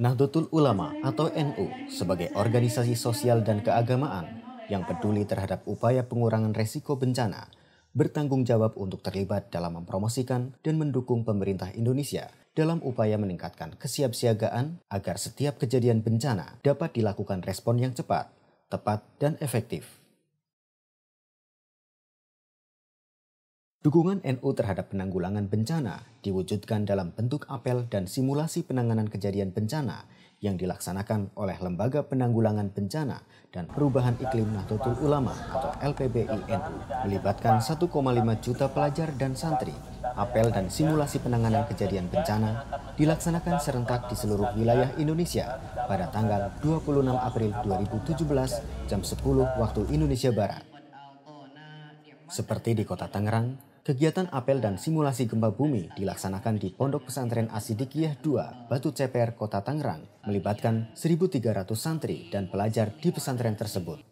Nahdlatul Ulama atau NU sebagai organisasi sosial dan keagamaan yang peduli terhadap upaya pengurangan resiko bencana bertanggung jawab untuk terlibat dalam mempromosikan dan mendukung pemerintah Indonesia dalam upaya meningkatkan kesiapsiagaan agar setiap kejadian bencana dapat dilakukan respon yang cepat, tepat, dan efektif. Dukungan NU terhadap penanggulangan bencana diwujudkan dalam bentuk apel dan simulasi penanganan kejadian bencana yang dilaksanakan oleh Lembaga Penanggulangan Bencana dan Perubahan Iklim Nahdlatul Ulama atau LPBI NU melibatkan 1,5 juta pelajar dan santri. Apel dan simulasi penanganan kejadian bencana dilaksanakan serentak di seluruh wilayah Indonesia pada tanggal 26 April 2017 jam 10 waktu Indonesia Barat. Seperti di kota Tangerang, Kegiatan apel dan simulasi gempa bumi dilaksanakan di Pondok Pesantren Asidikiyah 2, Batu Ceper, Kota Tangerang, melibatkan 1.300 santri dan pelajar di pesantren tersebut.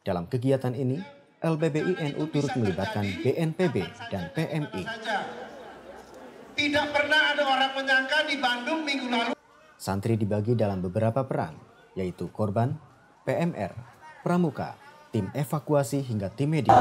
Dalam kegiatan ini, LBBI NU turut melibatkan BNPB dan PMI. Tidak pernah ada orang menyangka di Bandung minggu lalu. Santri dibagi dalam beberapa peran, yaitu korban, PMR, pramuka, tim evakuasi hingga tim medis.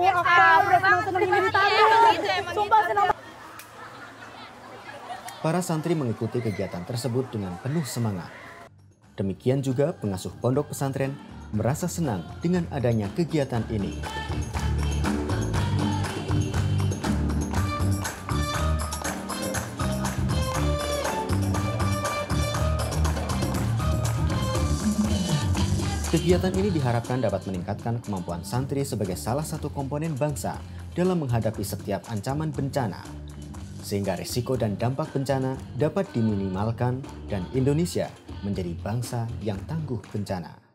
Banget kamu. Para santri mengikuti kegiatan tersebut dengan penuh semangat. Demikian juga pengasuh pondok pesantren merasa senang dengan adanya kegiatan ini. Kegiatan ini diharapkan dapat meningkatkan kemampuan santri sebagai salah satu komponen bangsa dalam menghadapi setiap ancaman bencana, sehingga risiko dan dampak bencana dapat diminimalkan dan Indonesia menjadi bangsa yang tangguh bencana.